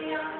Yeah.